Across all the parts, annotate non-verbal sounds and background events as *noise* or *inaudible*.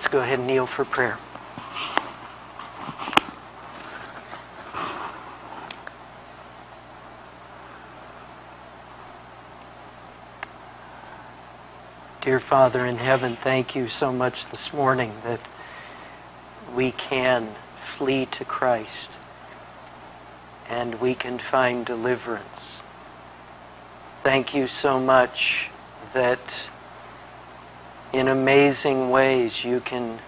Let's go ahead and kneel for prayer. Dear Father in heaven, thank you so much this morning that we can flee to Christ and we can find deliverance. Thank you so much that in amazing ways you can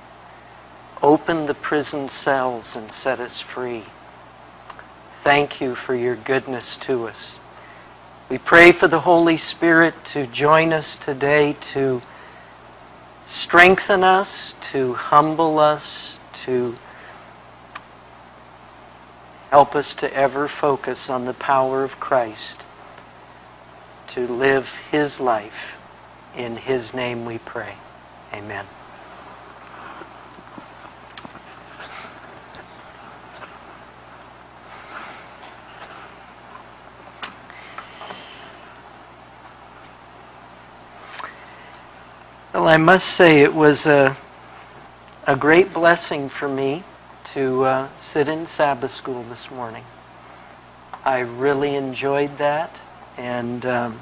open the prison cells and set us free. Thank you for your goodness to us. We pray for the Holy Spirit to join us today to strengthen us, to humble us, to help us to ever focus on the power of Christ, to live His life. In His name we pray. Amen. Well, I must say it was a, a great blessing for me to uh, sit in Sabbath school this morning. I really enjoyed that, and um,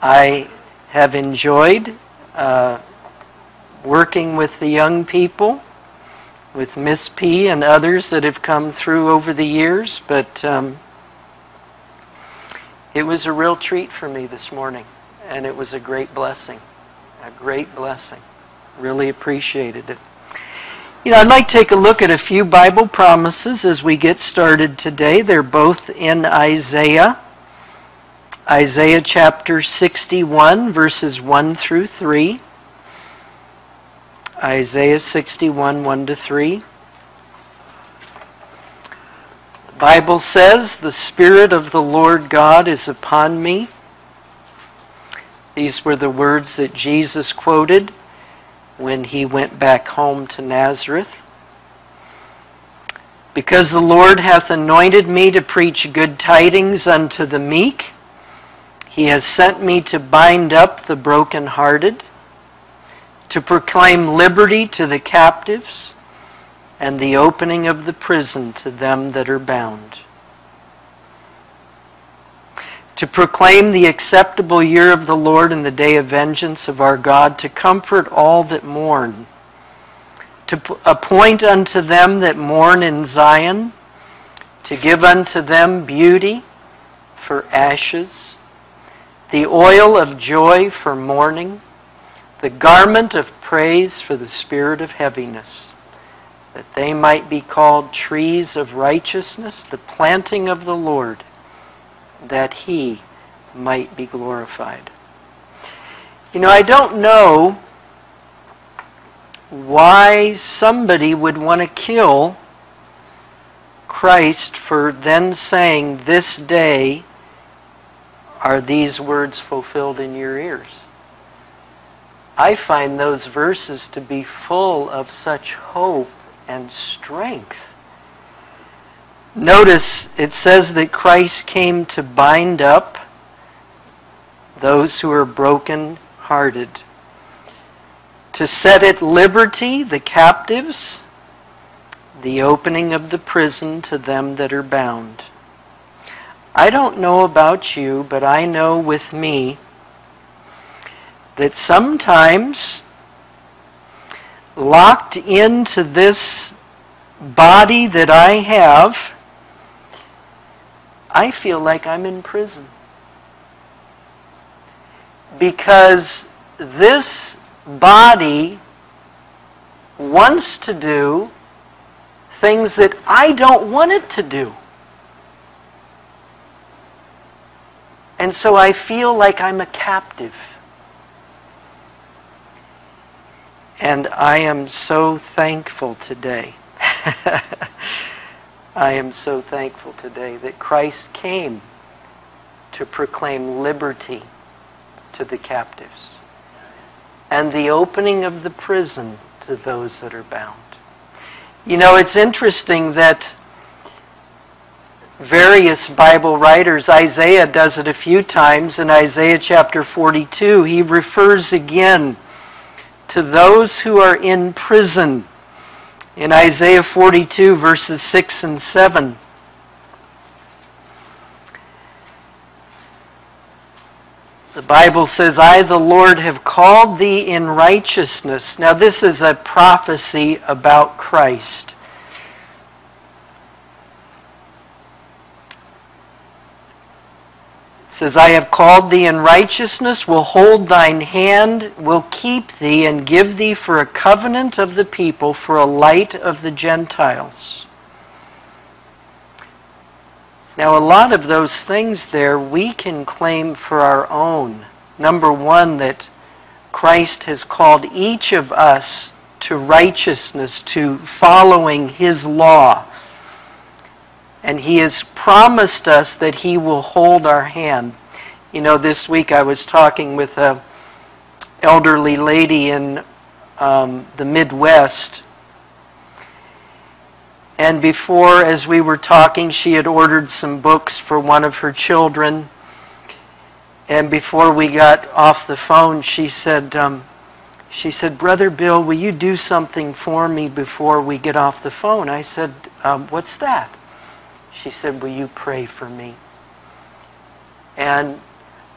I have enjoyed uh, working with the young people, with Miss P and others that have come through over the years, but um, it was a real treat for me this morning, and it was a great blessing a great blessing. Really appreciated it. You know, I'd like to take a look at a few Bible promises as we get started today. They're both in Isaiah. Isaiah chapter 61, verses 1 through 3. Isaiah 61, 1 to 3. The Bible says, The Spirit of the Lord God is upon me these were the words that Jesus quoted when he went back home to Nazareth. Because the Lord hath anointed me to preach good tidings unto the meek, he has sent me to bind up the brokenhearted, to proclaim liberty to the captives, and the opening of the prison to them that are bound. To proclaim the acceptable year of the Lord and the day of vengeance of our God, to comfort all that mourn, to appoint unto them that mourn in Zion, to give unto them beauty for ashes, the oil of joy for mourning, the garment of praise for the spirit of heaviness, that they might be called trees of righteousness, the planting of the Lord that he might be glorified. You know, I don't know why somebody would want to kill Christ for then saying, This day are these words fulfilled in your ears. I find those verses to be full of such hope and strength. Notice it says that Christ came to bind up those who are broken hearted, to set at liberty the captives, the opening of the prison to them that are bound. I don't know about you, but I know with me that sometimes locked into this body that I have, I feel like I'm in prison. Because this body wants to do things that I don't want it to do. And so I feel like I'm a captive. And I am so thankful today *laughs* I am so thankful today that Christ came to proclaim liberty to the captives and the opening of the prison to those that are bound. You know, it's interesting that various Bible writers, Isaiah does it a few times. In Isaiah chapter 42, he refers again to those who are in prison. In Isaiah 42, verses 6 and 7. The Bible says, I, the Lord, have called thee in righteousness. Now, this is a prophecy about Christ. Says, I have called thee in righteousness, will hold thine hand, will keep thee, and give thee for a covenant of the people, for a light of the Gentiles. Now, a lot of those things there we can claim for our own. Number one, that Christ has called each of us to righteousness, to following His law. And He has promised us that He will hold our hand. You know, this week I was talking with a elderly lady in um, the Midwest and before, as we were talking, she had ordered some books for one of her children. And before we got off the phone, she said, um, she said, Brother Bill, will you do something for me before we get off the phone? I said, um, What's that? She said, Will you pray for me? And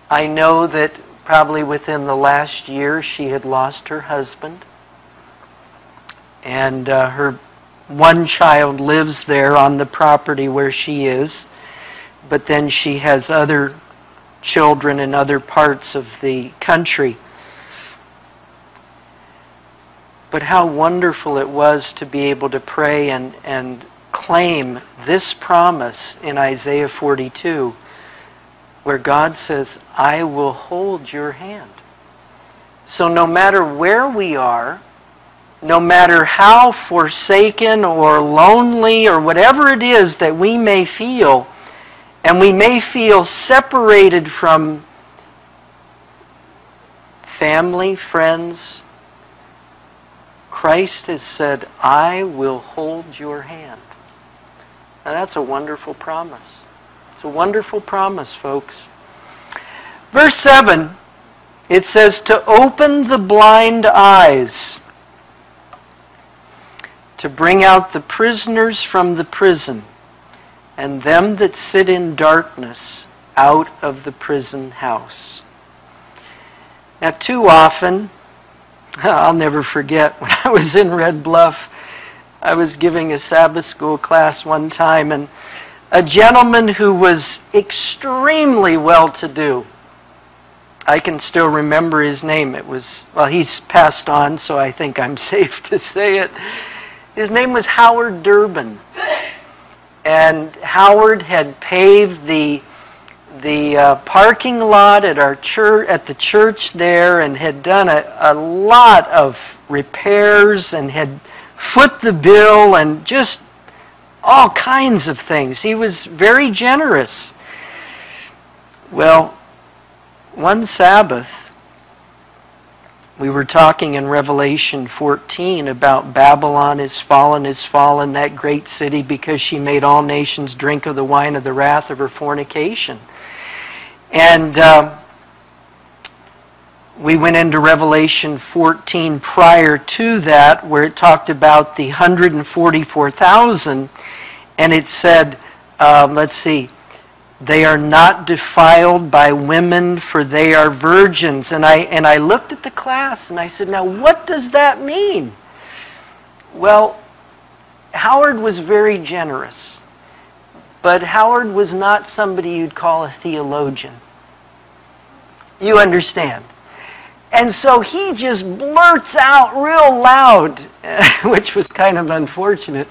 I know that probably within the last year she had lost her husband. And uh, her one child lives there on the property where she is, but then she has other children in other parts of the country. But how wonderful it was to be able to pray and, and claim this promise in Isaiah 42, where God says, I will hold your hand. So no matter where we are, no matter how forsaken or lonely or whatever it is that we may feel, and we may feel separated from family, friends, Christ has said, I will hold your hand. That's a wonderful promise. It's a wonderful promise, folks. Verse 7, it says, To open the blind eyes to bring out the prisoners from the prison, and them that sit in darkness out of the prison house. Now, too often, *laughs* I'll never forget when I was in Red Bluff, I was giving a Sabbath school class one time, and a gentleman who was extremely well to do. I can still remember his name. It was, well, he's passed on, so I think I'm *laughs* safe to say it. His name was Howard Durbin. And Howard had paved the, the uh, parking lot at, our church, at the church there and had done a, a lot of repairs and had foot the bill and just all kinds of things. He was very generous. Well, one Sabbath, we were talking in Revelation 14 about Babylon is fallen, is fallen, that great city, because she made all nations drink of the wine of the wrath of her fornication. And uh, we went into Revelation 14 prior to that, where it talked about the 144,000, and it said, uh, let's see, they are not defiled by women, for they are virgins. And I, and I looked at the class and I said, Now, what does that mean? Well, Howard was very generous, but Howard was not somebody you'd call a theologian. You understand? And so he just blurts out real loud, *laughs* which was kind of unfortunate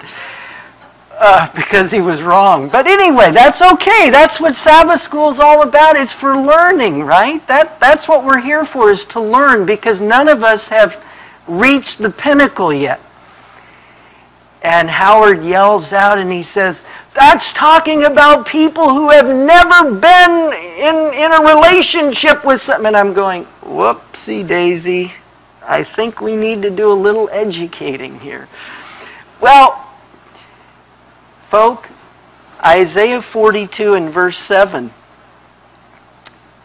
uh, because he was wrong. But anyway, that's okay. That's what Sabbath school is all about. It's for learning, right? That, that's what we're here for, is to learn, because none of us have reached the pinnacle yet. And Howard yells out and he says, That's talking about people who have never been in, in a relationship with someone. I'm going, Whoopsie daisy. I think we need to do a little educating here. Well, Folk, Isaiah 42 and verse 7,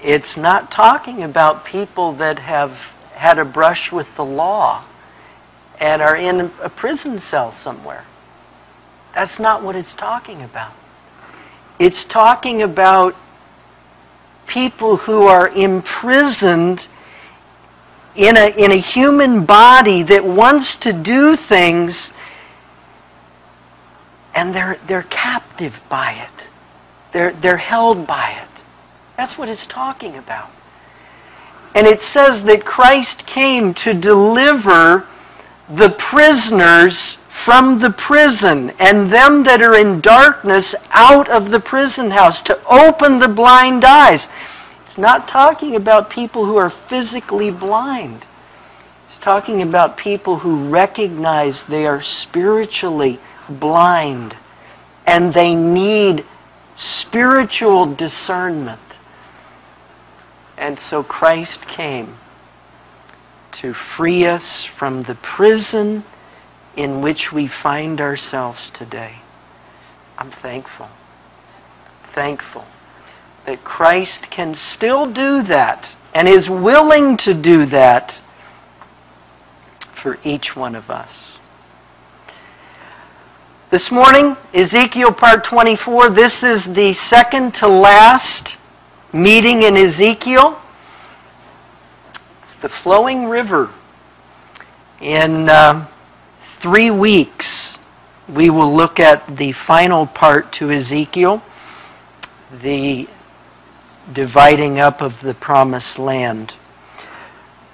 it's not talking about people that have had a brush with the law and are in a prison cell somewhere. That's not what it's talking about. It's talking about people who are imprisoned in a, in a human body that wants to do things and they're, they're captive by it. They're, they're held by it. That's what it's talking about. And it says that Christ came to deliver the prisoners from the prison and them that are in darkness out of the prison house, to open the blind eyes. It's not talking about people who are physically blind. It's talking about people who recognize they are spiritually blind and they need spiritual discernment. And so Christ came to free us from the prison in which we find ourselves today. I'm thankful. Thankful that Christ can still do that and is willing to do that for each one of us. This morning, Ezekiel part 24, this is the second to last meeting in Ezekiel. It's the flowing river. In uh, three weeks, we will look at the final part to Ezekiel, the dividing up of the promised land.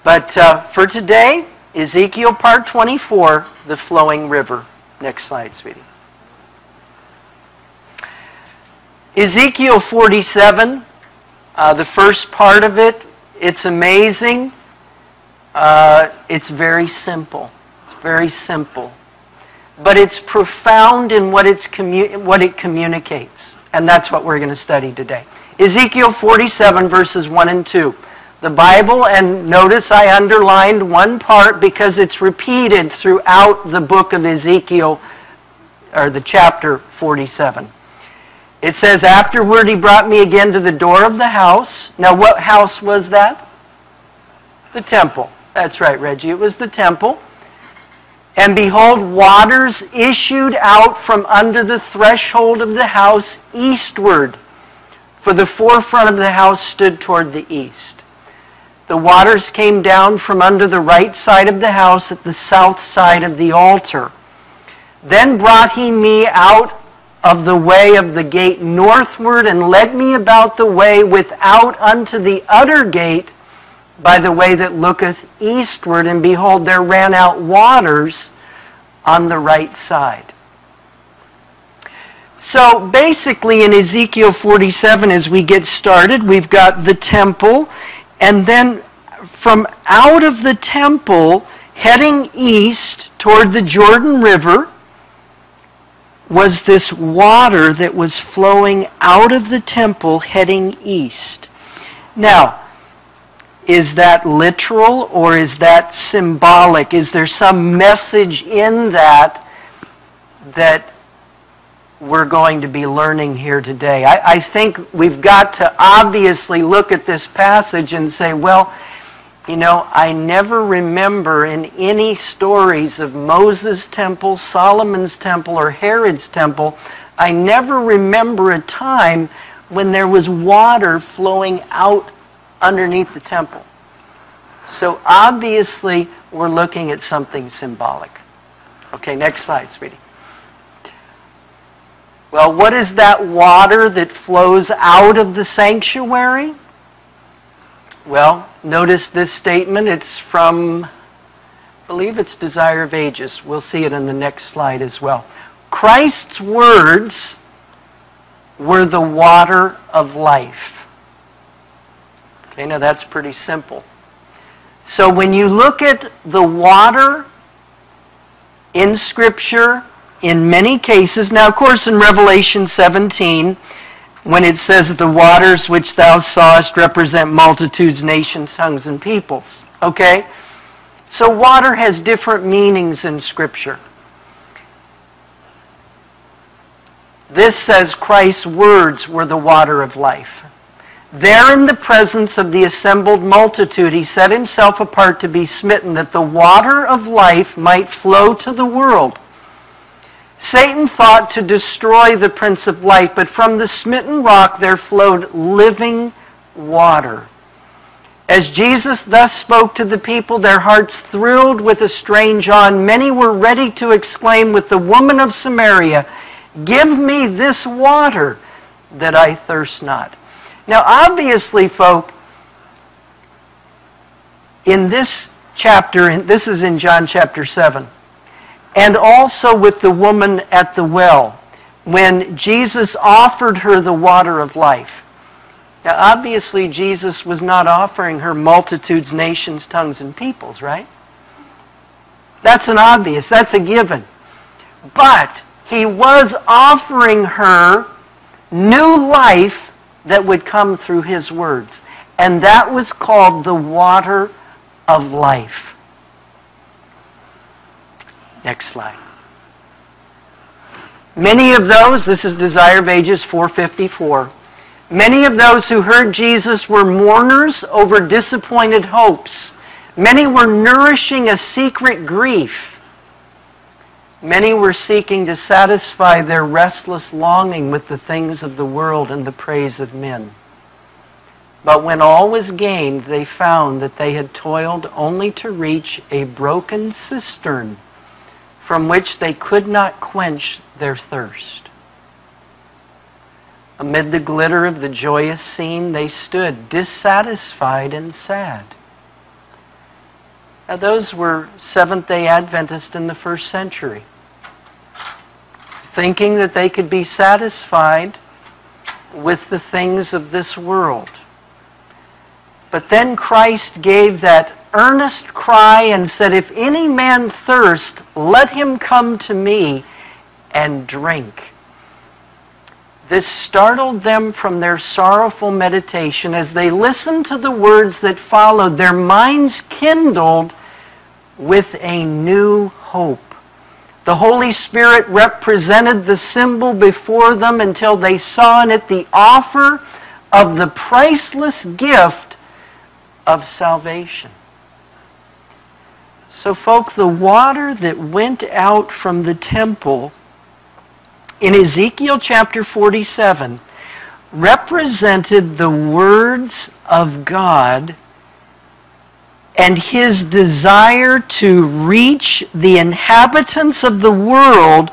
But uh, for today, Ezekiel part 24, the flowing river. Next slide, sweetie. Ezekiel 47, uh, the first part of it, it's amazing. Uh, it's very simple. Very simple. But it's profound in what, it's what it communicates. And that's what we're going to study today. Ezekiel 47, verses 1 and 2. The Bible, and notice I underlined one part because it's repeated throughout the book of Ezekiel, or the chapter 47. It says, Afterward he brought me again to the door of the house. Now, what house was that? The temple. That's right, Reggie. It was the temple. And behold, waters issued out from under the threshold of the house eastward, for the forefront of the house stood toward the east. The waters came down from under the right side of the house at the south side of the altar. Then brought he me out of the way of the gate northward and led me about the way without unto the utter gate by the way that looketh eastward. And behold, there ran out waters on the right side. So basically, in Ezekiel 47, as we get started, we've got the temple, and then from out of the temple, heading east toward the Jordan River, was this water that was flowing out of the temple heading east. Now, is that literal or is that symbolic? Is there some message in that that we're going to be learning here today? I, I think we've got to obviously look at this passage and say, well, you know, I never remember in any stories of Moses' temple, Solomon's temple, or Herod's temple, I never remember a time when there was water flowing out underneath the temple. So obviously, we're looking at something symbolic. Okay, next slide, sweetie. Well, what is that water that flows out of the sanctuary? Well, notice this statement. It's from, I believe it's Desire of Ages. We'll see it in the next slide as well. Christ's words were the water of life. Okay, now that's pretty simple. So when you look at the water in Scripture, in many cases, now of course in Revelation 17, when it says that the waters which thou sawest represent multitudes, nations, tongues, and peoples. Okay? So water has different meanings in Scripture. This says Christ's words were the water of life. There, in the presence of the assembled multitude, he set himself apart to be smitten, that the water of life might flow to the world. Satan thought to destroy the Prince of Life, but from the smitten rock there flowed living water. As Jesus thus spoke to the people, their hearts thrilled with a strange awe, many were ready to exclaim with the woman of Samaria, Give me this water that I thirst not. Now, obviously, folk, in this chapter, and this is in John chapter 7, and also with the woman at the well, when Jesus offered her the water of life. Now, obviously, Jesus was not offering her multitudes, nations, tongues, and peoples, right? That's an obvious, that's a given. But he was offering her new life that would come through his words. And that was called the water of life. Next slide. Many of those, this is Desire of Ages 454. Many of those who heard Jesus were mourners over disappointed hopes. Many were nourishing a secret grief. Many were seeking to satisfy their restless longing with the things of the world and the praise of men. But when all was gained, they found that they had toiled only to reach a broken cistern from which they could not quench their thirst. Amid the glitter of the joyous scene, they stood dissatisfied and sad. Now, those were Seventh day Adventists in the first century, thinking that they could be satisfied with the things of this world. But then Christ gave that earnest cry and said, If any man thirst, let him come to me and drink. This startled them from their sorrowful meditation. As they listened to the words that followed, their minds kindled with a new hope. The Holy Spirit represented the symbol before them until they saw in it the offer of the priceless gift of salvation. So, folk, the water that went out from the temple in Ezekiel chapter 47 represented the words of God and his desire to reach the inhabitants of the world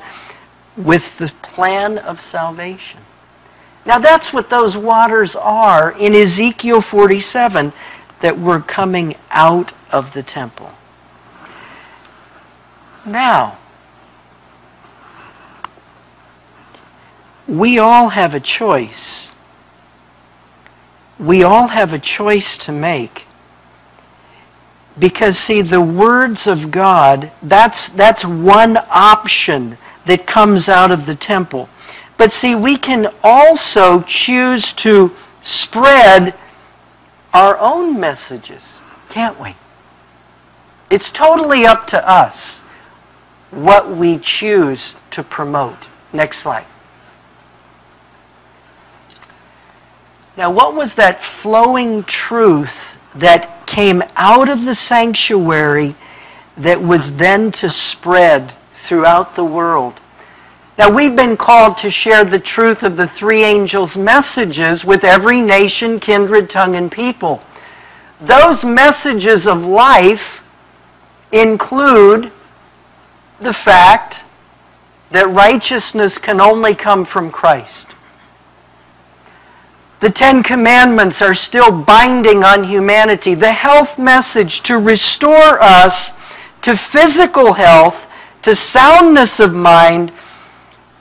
with the plan of salvation. Now, that's what those waters are in Ezekiel 47 that were coming out of the temple. Now, we all have a choice. We all have a choice to make. Because, see, the words of God, that's, that's one option that comes out of the temple. But see, we can also choose to spread our own messages, can't we? It's totally up to us what we choose to promote. Next slide. Now, what was that flowing truth that came out of the sanctuary that was then to spread throughout the world? Now, we've been called to share the truth of the three angels' messages with every nation, kindred, tongue, and people. Those messages of life include the fact that righteousness can only come from Christ. The Ten Commandments are still binding on humanity. The health message to restore us to physical health, to soundness of mind,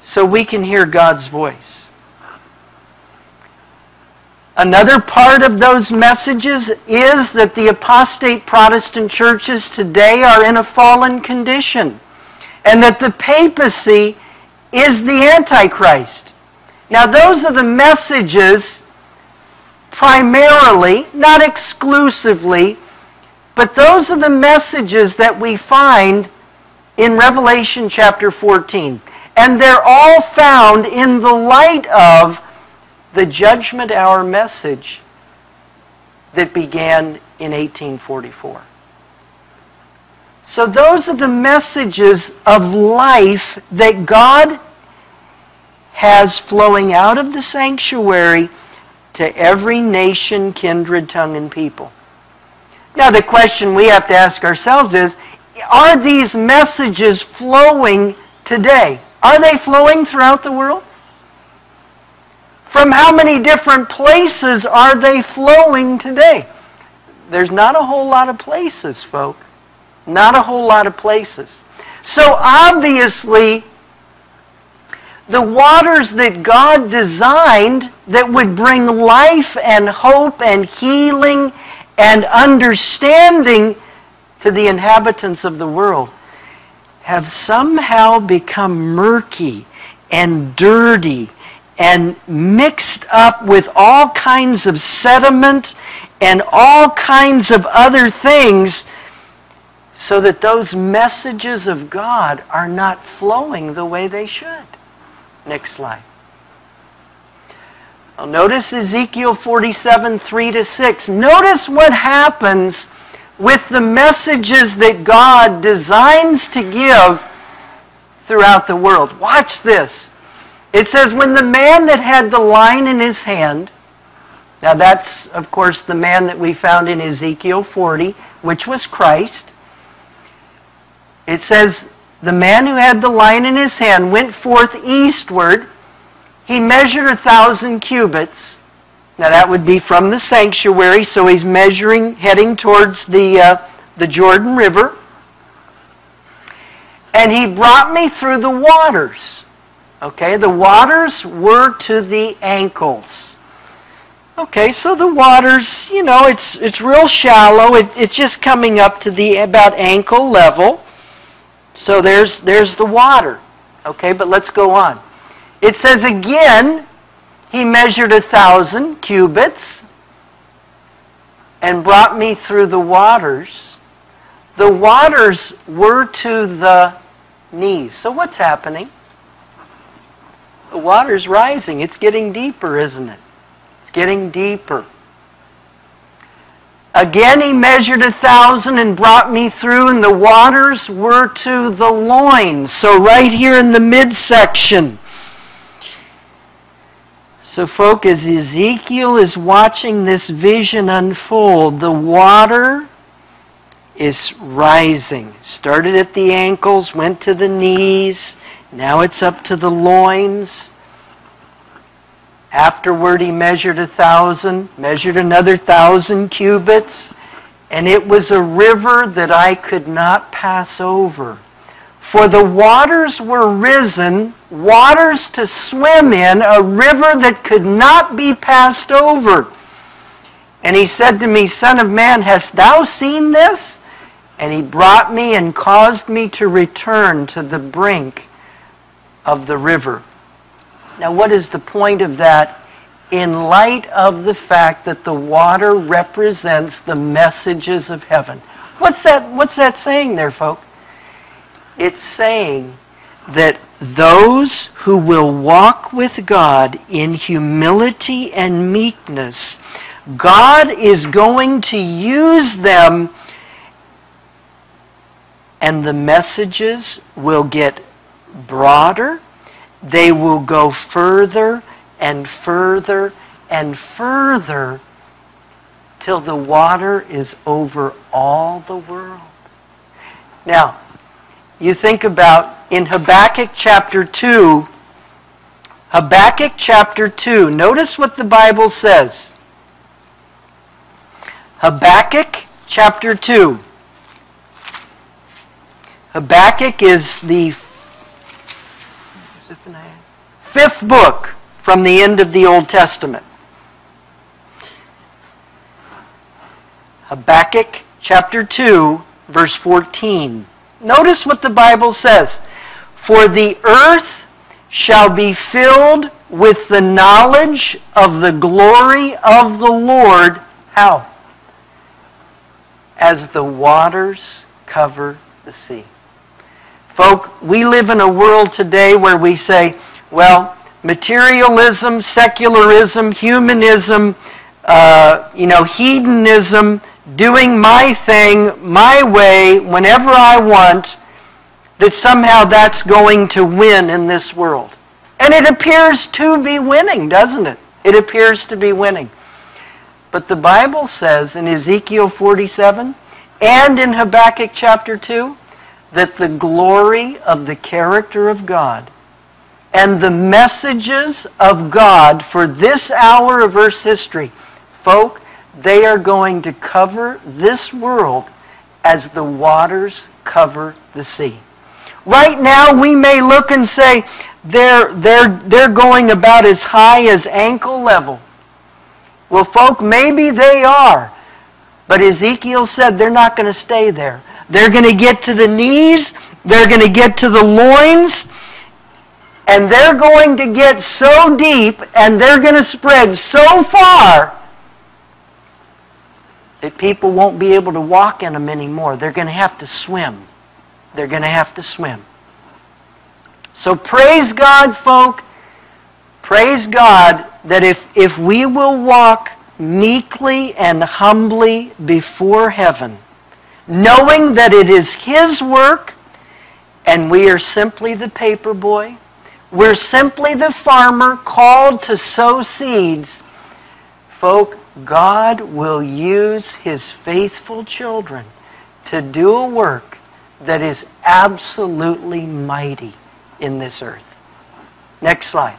so we can hear God's voice. Another part of those messages is that the apostate Protestant churches today are in a fallen condition and that the papacy is the Antichrist. Now, those are the messages primarily, not exclusively, but those are the messages that we find in Revelation chapter 14. And they're all found in the light of the judgment hour message that began in 1844. So those are the messages of life that God has flowing out of the sanctuary to every nation, kindred, tongue, and people. Now, the question we have to ask ourselves is are these messages flowing today? Are they flowing throughout the world? From how many different places are they flowing today? There's not a whole lot of places, folk. Not a whole lot of places. So obviously, the waters that God designed that would bring life and hope and healing and understanding to the inhabitants of the world have somehow become murky and dirty and mixed up with all kinds of sediment and all kinds of other things so that those messages of God are not flowing the way they should. Next slide. Well, notice Ezekiel 47, 3 to 6. Notice what happens with the messages that God designs to give throughout the world. Watch this. It says, When the man that had the line in his hand, now that's, of course, the man that we found in Ezekiel 40, which was Christ. It says, the man who had the line in his hand went forth eastward. He measured a thousand cubits. Now that would be from the sanctuary, so he's measuring, heading towards the, uh, the Jordan River. And he brought me through the waters. Okay, the waters were to the ankles. Okay, so the waters, you know, it's, it's real shallow. It, it's just coming up to the about ankle level. So there's, there's the water. Okay, but let's go on. It says again, he measured a thousand cubits and brought me through the waters. The waters were to the knees. So what's happening? The water's rising. It's getting deeper, isn't it? It's getting deeper. Again he measured a thousand and brought me through, and the waters were to the loins. So right here in the midsection. So, folk, as Ezekiel is watching this vision unfold, the water is rising. Started at the ankles, went to the knees, now it's up to the loins. Afterward, he measured a thousand, measured another thousand cubits, and it was a river that I could not pass over. For the waters were risen, waters to swim in, a river that could not be passed over. And he said to me, Son of man, hast thou seen this? And he brought me and caused me to return to the brink of the river. Now, what is the point of that? In light of the fact that the water represents the messages of heaven. What's that, what's that saying there, folk? It's saying that those who will walk with God in humility and meekness, God is going to use them and the messages will get broader they will go further and further and further till the water is over all the world. Now, you think about in Habakkuk chapter 2, Habakkuk chapter 2, notice what the Bible says. Habakkuk chapter 2. Habakkuk is the Fifth book from the end of the Old Testament. Habakkuk chapter 2, verse 14. Notice what the Bible says. For the earth shall be filled with the knowledge of the glory of the Lord. How? As the waters cover the sea. Folk, we live in a world today where we say, well, materialism, secularism, humanism, uh, you know, hedonism, doing my thing, my way, whenever I want, that somehow that's going to win in this world. And it appears to be winning, doesn't it? It appears to be winning. But the Bible says in Ezekiel 47 and in Habakkuk chapter 2 that the glory of the character of God and the messages of God for this hour of Earth's history, folk, they are going to cover this world as the waters cover the sea. Right now, we may look and say they're, they're, they're going about as high as ankle level. Well, folk, maybe they are. But Ezekiel said they're not going to stay there. They're going to get to the knees, they're going to get to the loins, and they're going to get so deep and they're going to spread so far that people won't be able to walk in them anymore. They're going to have to swim. They're going to have to swim. So praise God, folk. Praise God that if, if we will walk meekly and humbly before heaven, knowing that it is His work and we are simply the paper boy, we're simply the farmer called to sow seeds, folk, God will use His faithful children to do a work that is absolutely mighty in this earth. Next slide.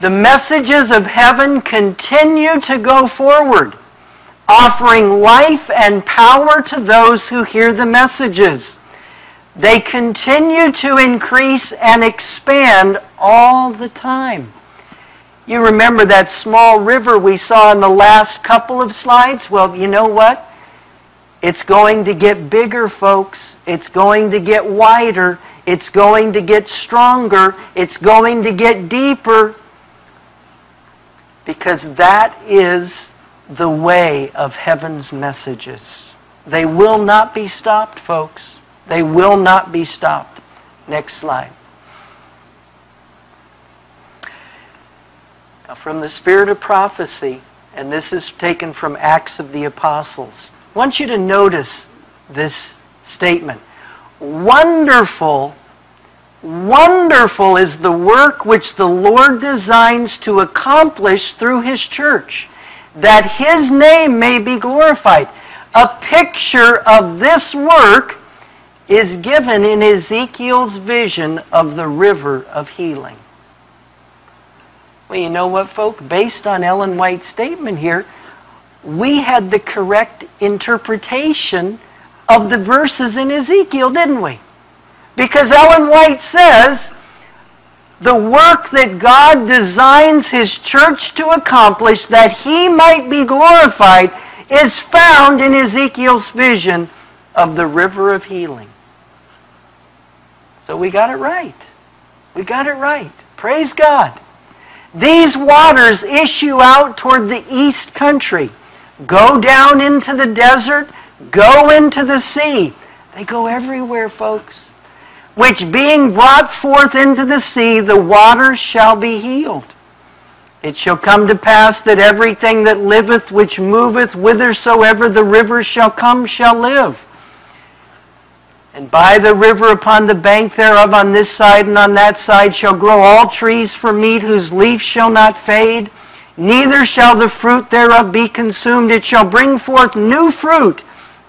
The messages of heaven continue to go forward, offering life and power to those who hear the messages. They continue to increase and expand all the time. You remember that small river we saw in the last couple of slides? Well, you know what? It's going to get bigger, folks. It's going to get wider. It's going to get stronger. It's going to get deeper. Because that is the way of heaven's messages. They will not be stopped, folks. They will not be stopped. Next slide. Now, from the spirit of prophecy, and this is taken from Acts of the Apostles. I want you to notice this statement. Wonderful, wonderful is the work which the Lord designs to accomplish through His church, that His name may be glorified. A picture of this work is given in Ezekiel's vision of the river of healing. Well, you know what, folk? Based on Ellen White's statement here, we had the correct interpretation of the verses in Ezekiel, didn't we? Because Ellen White says the work that God designs His church to accomplish that He might be glorified is found in Ezekiel's vision of the river of healing. So we got it right. We got it right. Praise God. These waters issue out toward the east country go down into the desert, go into the sea. They go everywhere, folks. Which being brought forth into the sea, the waters shall be healed. It shall come to pass that everything that liveth, which moveth, whithersoever the river shall come, shall live. And by the river upon the bank thereof, on this side and on that side, shall grow all trees for meat, whose leaf shall not fade neither shall the fruit thereof be consumed. It shall bring forth new fruit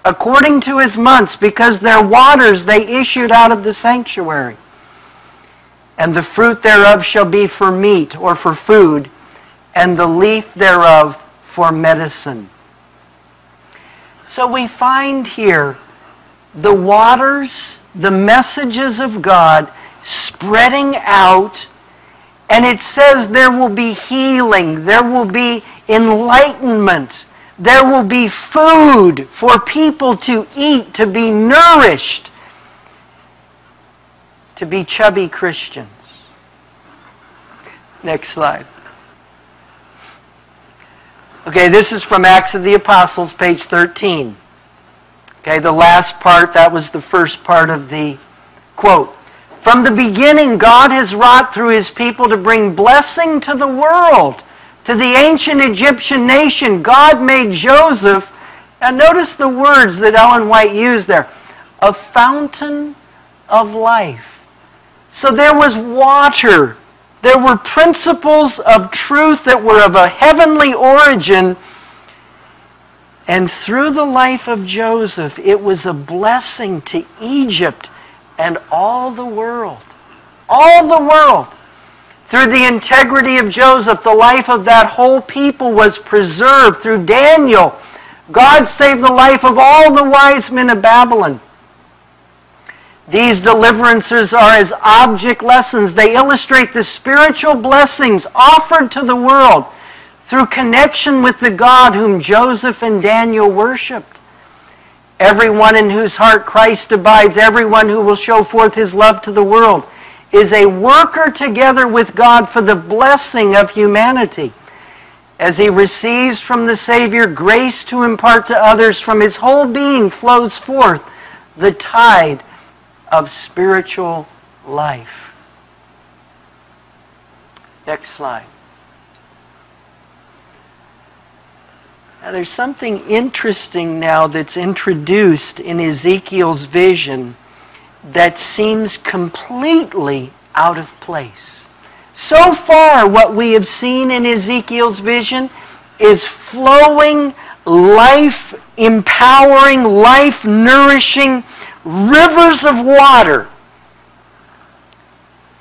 according to his months, because their waters they issued out of the sanctuary. And the fruit thereof shall be for meat or for food, and the leaf thereof for medicine. So we find here the waters, the messages of God spreading out and it says there will be healing, there will be enlightenment, there will be food for people to eat, to be nourished, to be chubby Christians. Next slide. Okay, this is from Acts of the Apostles, page 13. Okay, the last part, that was the first part of the quote. From the beginning, God has wrought through his people to bring blessing to the world To the ancient Egyptian nation, God made Joseph, and notice the words that Ellen White used there, a fountain of life. So there was water. There were principles of truth that were of a heavenly origin. And through the life of Joseph, it was a blessing to Egypt and all the world. All the world. Through the integrity of Joseph, the life of that whole people was preserved. Through Daniel, God saved the life of all the wise men of Babylon. These deliverances are as object lessons. They illustrate the spiritual blessings offered to the world through connection with the God whom Joseph and Daniel worshiped. Everyone in whose heart Christ abides, everyone who will show forth his love to the world, is a worker together with God for the blessing of humanity. As he receives from the Savior grace to impart to others, from his whole being flows forth the tide of spiritual life. Next slide. Now, there's something interesting now that's introduced in Ezekiel's vision that seems completely out of place. So far, what we have seen in Ezekiel's vision is flowing, life empowering, life nourishing rivers of water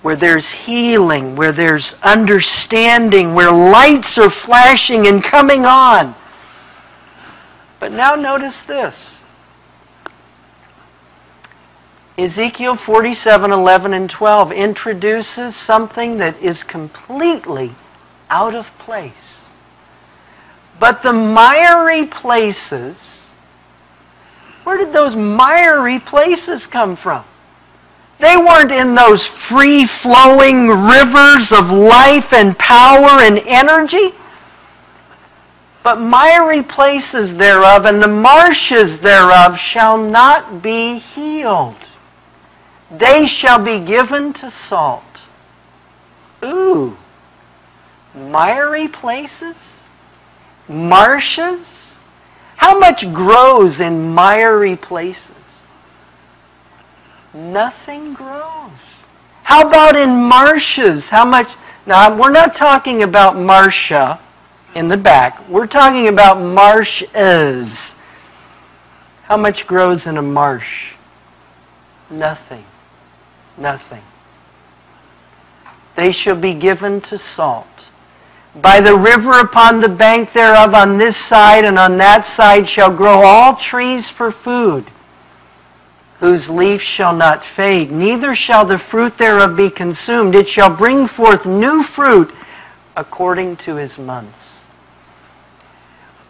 where there's healing, where there's understanding, where lights are flashing and coming on. But now notice this. Ezekiel 47, 11, and 12 introduces something that is completely out of place. But the miry places, where did those miry places come from? They weren't in those free flowing rivers of life and power and energy but miry places thereof and the marshes thereof shall not be healed. They shall be given to salt. Ooh, miry places? Marshes? How much grows in miry places? Nothing grows. How about in marshes? How much? Now, we're not talking about marsha in the back. We're talking about marshes. How much grows in a marsh? Nothing. Nothing. They shall be given to salt. By the river upon the bank thereof on this side and on that side shall grow all trees for food, whose leaf shall not fade, neither shall the fruit thereof be consumed. It shall bring forth new fruit according to his months.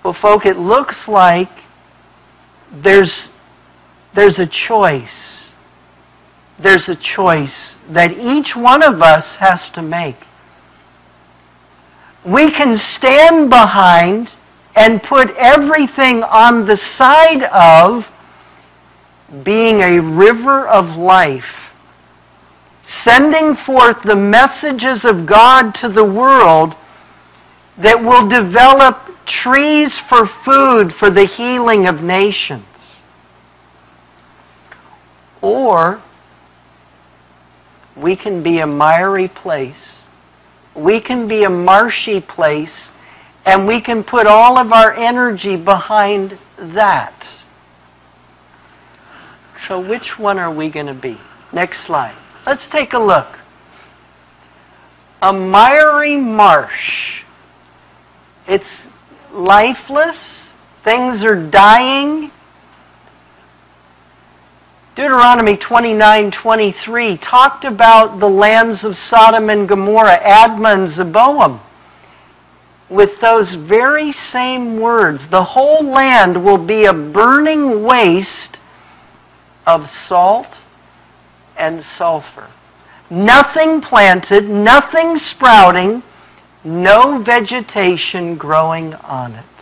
Well, folk, it looks like there's, there's a choice. There's a choice that each one of us has to make. We can stand behind and put everything on the side of being a river of life, sending forth the messages of God to the world that will develop trees for food for the healing of nations. Or we can be a miry place. We can be a marshy place. And we can put all of our energy behind that. So which one are we going to be? Next slide. Let's take a look. A miry marsh. It's lifeless, things are dying. Deuteronomy 29 23 talked about the lands of Sodom and Gomorrah, Admah and Zeboim, with those very same words. The whole land will be a burning waste of salt and sulfur. Nothing planted, nothing sprouting no vegetation growing on it.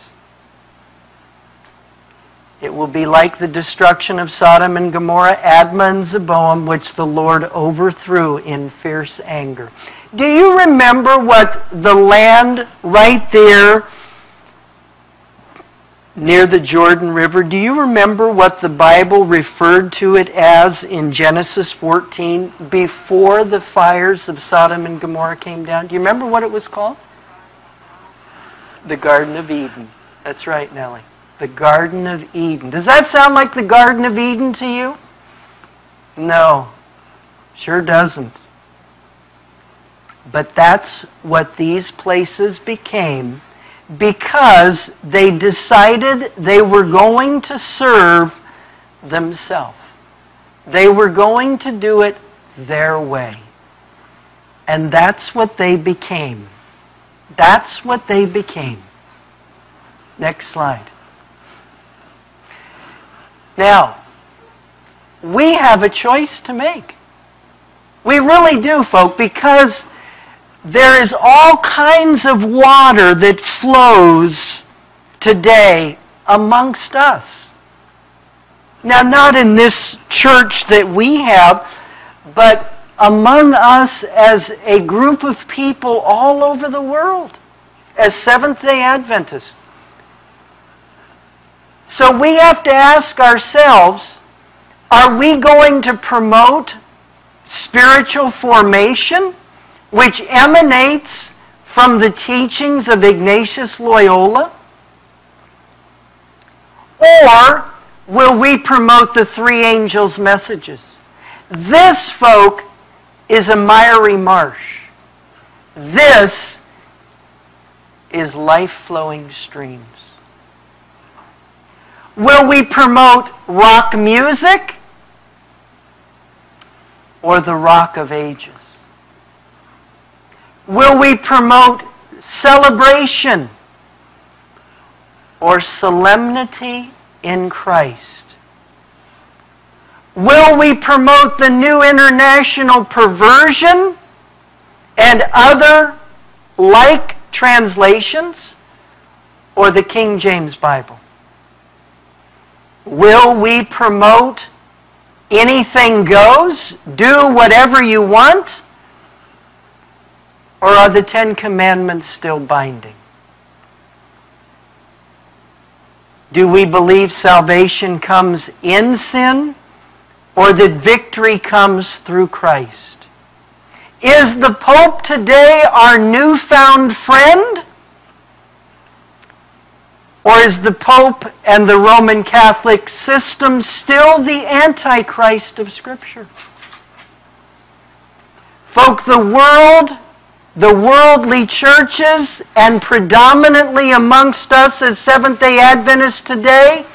It will be like the destruction of Sodom and Gomorrah, Admah and Zeboim, which the Lord overthrew in fierce anger. Do you remember what the land right there near the Jordan River, do you remember what the Bible referred to it as in Genesis 14 before the fires of Sodom and Gomorrah came down? Do you remember what it was called? The Garden of Eden. That's right, Nellie. The Garden of Eden. Does that sound like the Garden of Eden to you? No. Sure doesn't. But that's what these places became because they decided they were going to serve themselves. They were going to do it their way. And that's what they became. That's what they became. Next slide. Now, we have a choice to make. We really do, folk, because there is all kinds of water that flows today amongst us. Now, not in this church that we have, but among us as a group of people all over the world, as Seventh day Adventists. So we have to ask ourselves are we going to promote spiritual formation? which emanates from the teachings of Ignatius Loyola? Or will we promote the three angels' messages? This, folk, is a miry marsh. This is life flowing streams. Will we promote rock music or the rock of ages? Will we promote celebration or solemnity in Christ? Will we promote the new international perversion and other like translations or the King James Bible? Will we promote anything goes, do whatever you want? Or are the Ten Commandments still binding? Do we believe salvation comes in sin or that victory comes through Christ? Is the Pope today our newfound friend? Or is the Pope and the Roman Catholic system still the Antichrist of Scripture? Folk, the world the worldly churches and predominantly amongst us as Seventh day Adventists today,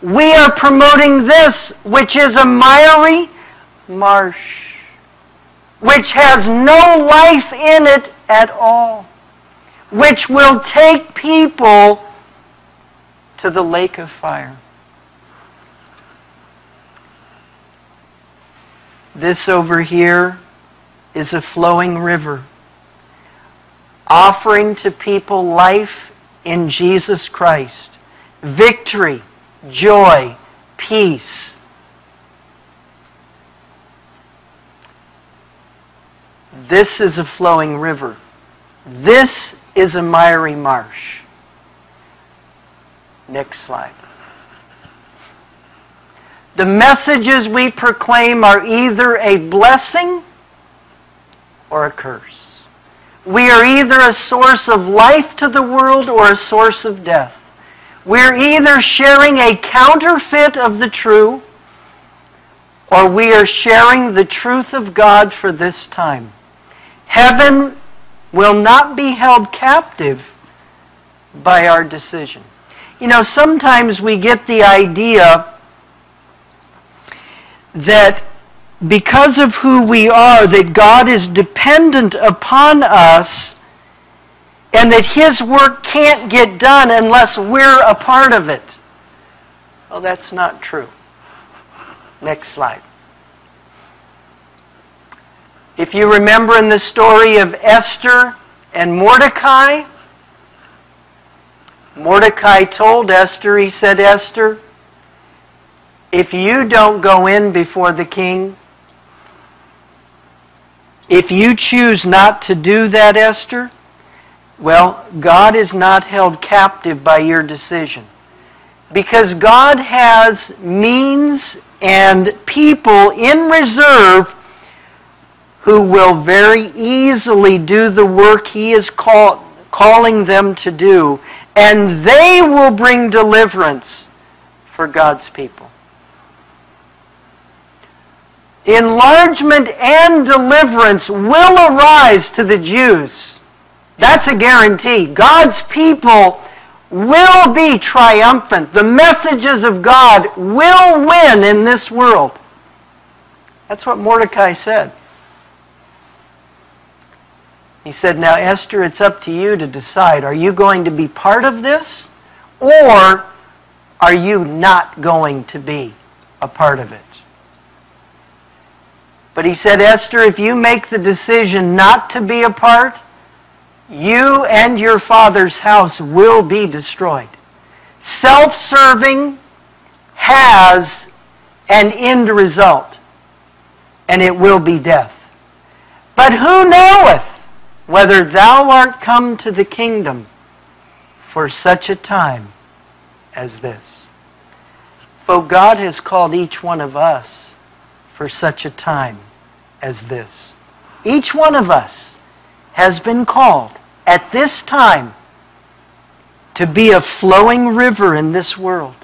we are promoting this, which is a miry marsh, which has no life in it at all, which will take people to the lake of fire. This over here is a flowing river offering to people life in Jesus Christ, victory, joy, peace. This is a flowing river. This is a miry marsh. Next slide. The messages we proclaim are either a blessing or a curse. We are either a source of life to the world or a source of death. We're either sharing a counterfeit of the true or we are sharing the truth of God for this time. Heaven will not be held captive by our decision. You know, sometimes we get the idea that because of who we are, that God is dependent upon us and that His work can't get done unless we're a part of it. Well, that's not true. Next slide. If you remember in the story of Esther and Mordecai, Mordecai told Esther, he said, Esther, if you don't go in before the king, if you choose not to do that, Esther, well, God is not held captive by your decision. Because God has means and people in reserve who will very easily do the work He is call, calling them to do, and they will bring deliverance for God's people. Enlargement and deliverance will arise to the Jews. That's a guarantee. God's people will be triumphant. The messages of God will win in this world. That's what Mordecai said. He said, Now, Esther, it's up to you to decide. Are you going to be part of this? Or are you not going to be a part of it? But he said, Esther, if you make the decision not to be a part, you and your father's house will be destroyed. Self serving has an end result, and it will be death. But who knoweth whether thou art come to the kingdom for such a time as this? For God has called each one of us for such a time as this. Each one of us has been called at this time to be a flowing river in this world.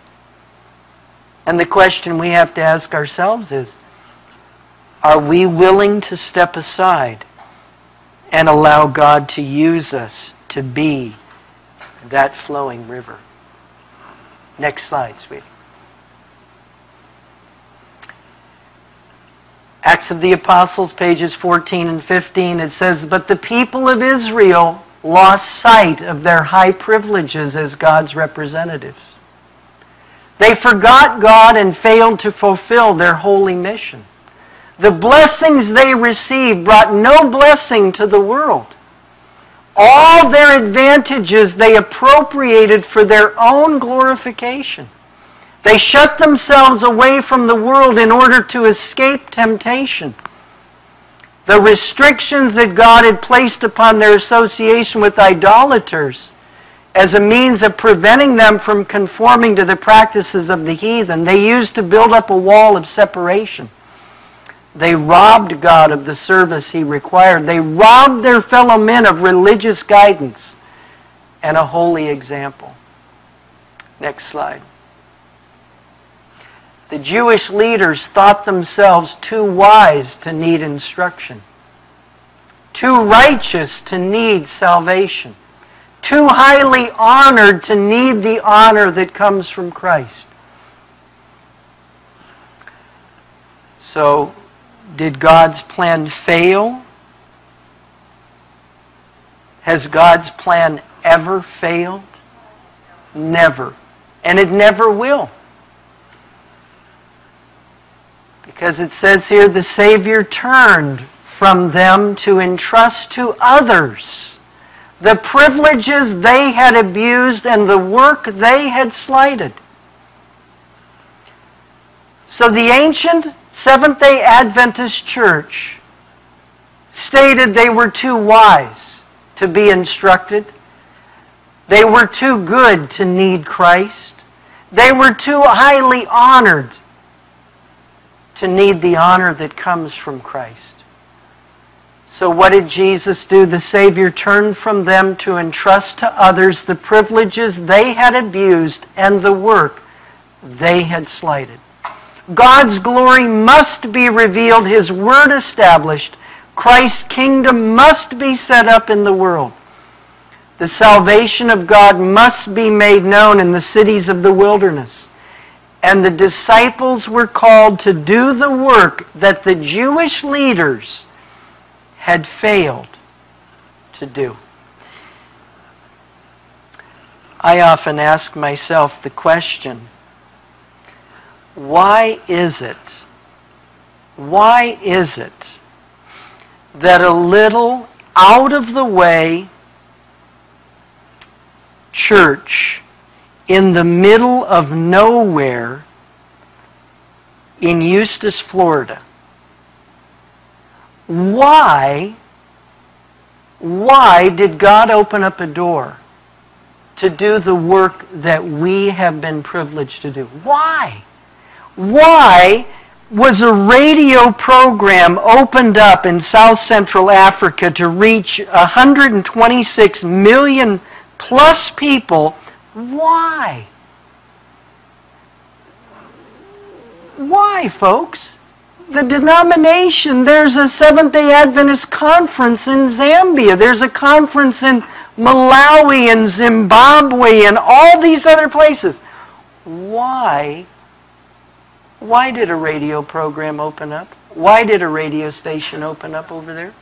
And the question we have to ask ourselves is are we willing to step aside and allow God to use us to be that flowing river. Next slide, sweetie. Acts of the Apostles, pages 14 and 15, it says, But the people of Israel lost sight of their high privileges as God's representatives. They forgot God and failed to fulfill their holy mission. The blessings they received brought no blessing to the world. All their advantages they appropriated for their own glorification. They shut themselves away from the world in order to escape temptation. The restrictions that God had placed upon their association with idolaters as a means of preventing them from conforming to the practices of the heathen, they used to build up a wall of separation. They robbed God of the service He required. They robbed their fellow men of religious guidance and a holy example. Next slide. The Jewish leaders thought themselves too wise to need instruction, too righteous to need salvation, too highly honored to need the honor that comes from Christ. So did God's plan fail? Has God's plan ever failed? Never. And it never will. Because it says here the Savior turned from them to entrust to others the privileges they had abused and the work they had slighted. So the ancient Seventh day Adventist Church stated they were too wise to be instructed. They were too good to need Christ. They were too highly honored to need the honor that comes from Christ. So, what did Jesus do? The Savior turned from them to entrust to others the privileges they had abused and the work they had slighted. God's glory must be revealed, His word established. Christ's kingdom must be set up in the world. The salvation of God must be made known in the cities of the wilderness. And the disciples were called to do the work that the Jewish leaders had failed to do. I often ask myself the question why is it, why is it that a little out of the way church in the middle of nowhere in Eustis, Florida. Why, why did God open up a door to do the work that we have been privileged to do? Why? Why was a radio program opened up in South Central Africa to reach 126 million plus people? Why? Why, folks? The denomination, there's a Seventh day Adventist conference in Zambia, there's a conference in Malawi and Zimbabwe and all these other places. Why? Why did a radio program open up? Why did a radio station open up over there?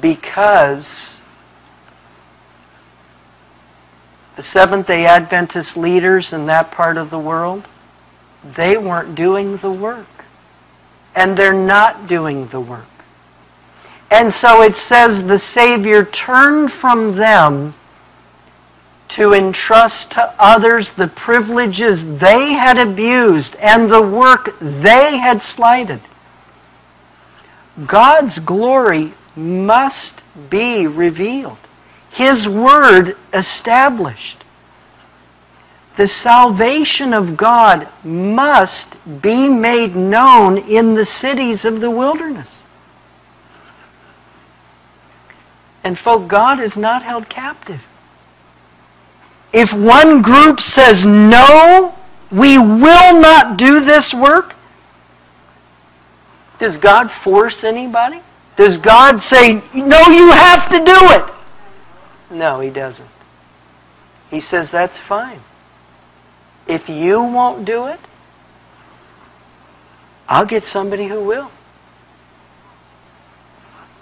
Because the Seventh day Adventist leaders in that part of the world they weren't doing the work. And they're not doing the work. And so it says the Savior turned from them to entrust to others the privileges they had abused and the work they had slighted. God's glory must be revealed. His word established the salvation of God must be made known in the cities of the wilderness. And folk, God is not held captive. If one group says, no, we will not do this work, does God force anybody? Does God say, no, you have to do it? No, he doesn't. He says, that's fine. If you won't do it, I'll get somebody who will.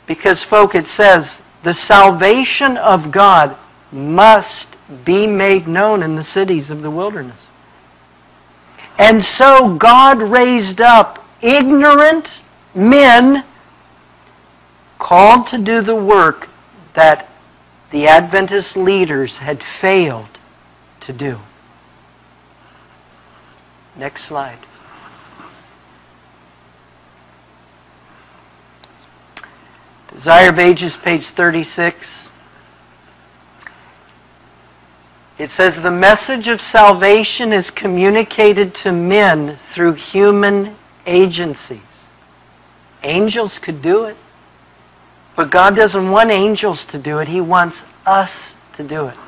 Because, folk, it says the salvation of God must be made known in the cities of the wilderness. And so God raised up ignorant men called to do the work that the Adventist leaders had failed to do. Next slide. Desire of Ages, page 36. It says, The message of salvation is communicated to men through human agencies. Angels could do it. But God doesn't want angels to do it. He wants us to do it.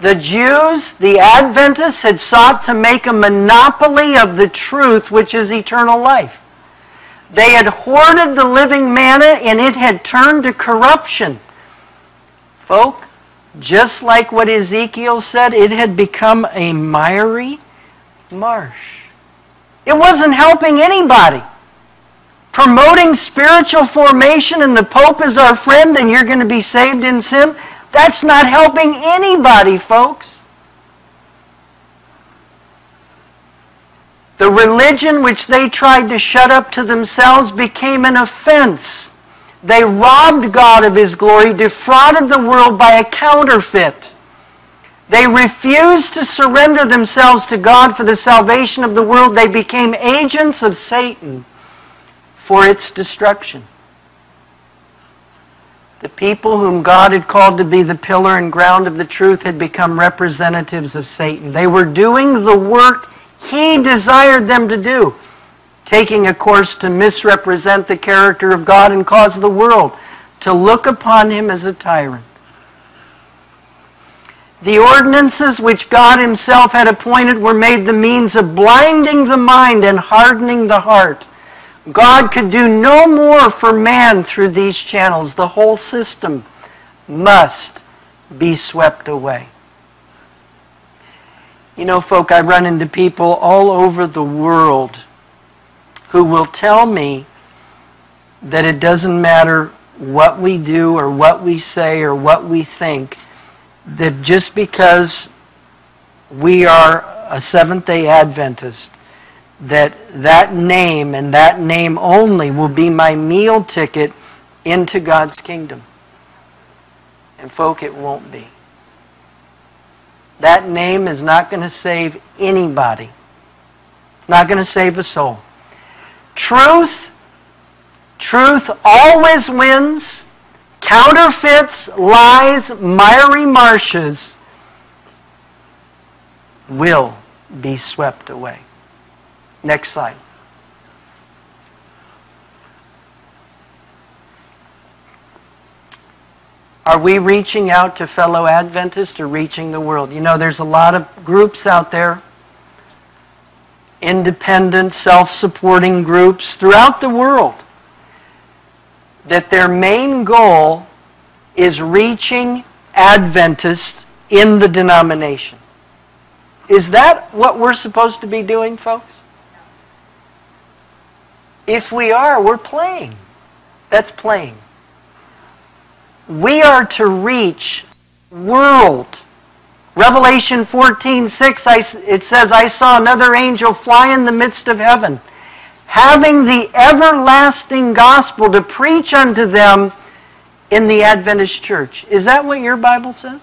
The Jews, the Adventists, had sought to make a monopoly of the truth, which is eternal life. They had hoarded the living manna and it had turned to corruption. Folk, just like what Ezekiel said, it had become a miry marsh. It wasn't helping anybody. Promoting spiritual formation and the Pope is our friend and you're going to be saved in sin, that's not helping anybody, folks. The religion which they tried to shut up to themselves became an offense. They robbed God of His glory, defrauded the world by a counterfeit. They refused to surrender themselves to God for the salvation of the world. They became agents of Satan for its destruction. The people whom God had called to be the pillar and ground of the truth had become representatives of Satan. They were doing the work he desired them to do, taking a course to misrepresent the character of God and cause the world to look upon him as a tyrant. The ordinances which God himself had appointed were made the means of blinding the mind and hardening the heart God could do no more for man through these channels. The whole system must be swept away. You know, folk, I run into people all over the world who will tell me that it doesn't matter what we do or what we say or what we think, that just because we are a Seventh day Adventist, that that name and that name only will be my meal ticket into God's kingdom. And folk, it won't be. That name is not going to save anybody It's not going to save a soul. Truth, truth always wins. Counterfeits, lies, miry marshes will be swept away. Next slide. Are we reaching out to fellow Adventists or reaching the world? You know, there's a lot of groups out there, independent, self supporting groups throughout the world, that their main goal is reaching Adventists in the denomination. Is that what we're supposed to be doing, folks? If we are, we're playing. That's playing. We are to reach world. Revelation 14, 6, it says, I saw another angel fly in the midst of heaven, having the everlasting gospel to preach unto them in the Adventist church. Is that what your Bible says?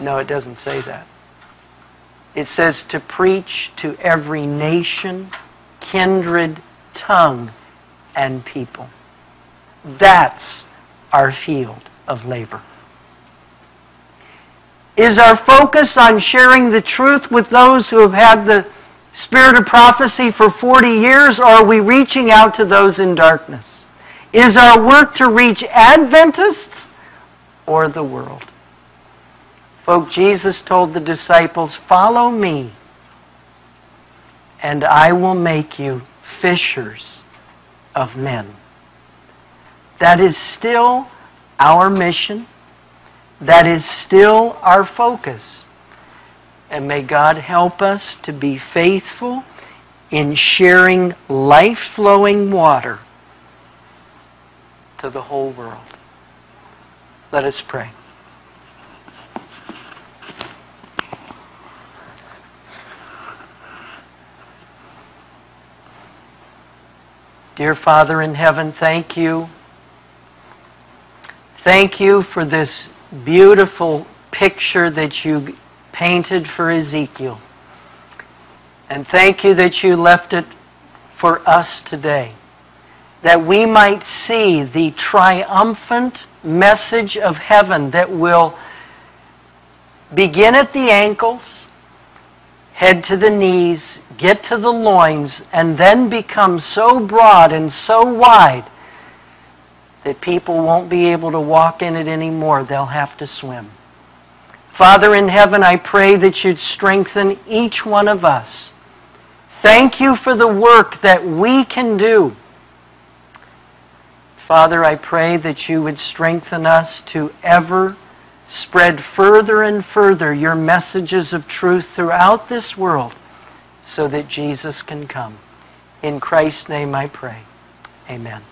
No, it doesn't say that. It says to preach to every nation, kindred, tongue, and people. That's our field of labor. Is our focus on sharing the truth with those who have had the spirit of prophecy for 40 years, or are we reaching out to those in darkness? Is our work to reach Adventists or the world? Folk, Jesus told the disciples, Follow me, and I will make you fishers of men. That is still our mission. That is still our focus. And may God help us to be faithful in sharing life flowing water to the whole world. Let us pray. Dear Father in heaven, thank you. Thank you for this beautiful picture that you painted for Ezekiel. And thank you that you left it for us today. That we might see the triumphant message of heaven that will begin at the ankles head to the knees, get to the loins, and then become so broad and so wide that people won't be able to walk in it anymore. They'll have to swim. Father in heaven, I pray that you'd strengthen each one of us. Thank you for the work that we can do. Father, I pray that you would strengthen us to ever spread further and further your messages of truth throughout this world so that Jesus can come. In Christ's name I pray. Amen.